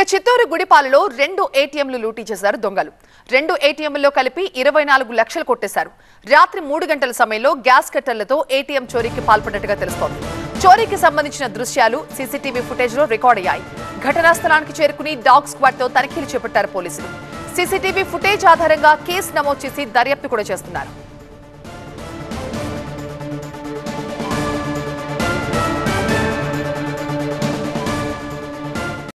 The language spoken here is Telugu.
ఇక చిత్తూరు గుడిపాలలో రెండు ఏటీఎంలు లూటీ చేశారు దొంగలు. రెండు ఏటీఎంల్లో కలిపి ఇరవై నాలుగు లక్షలు కొట్టేశారు. రాత్రి మూడు గంటల సమయంలో గ్యాస్ కట్టర్లతో ఏటీఎం చోరీకి పాల్పడినట్టుగా తెలుస్తోంది. చోరీకి సంబంధించిన దృశ్యాలు సీసీటీవీ ఫుటేజ్లో రికార్డ్ అయ్యాయి. ఘటనా స్థలానికి చేరుకుని డాగ్ స్క్వాడ్తో తనిఖీలు చేపట్టారు పోలీసులు. సీసీటీవీ ఫుటేజ్ ఆధారంగా కేసు నమోదు చేసి దర్యాప్తు కూడా చేస్తున్నారు.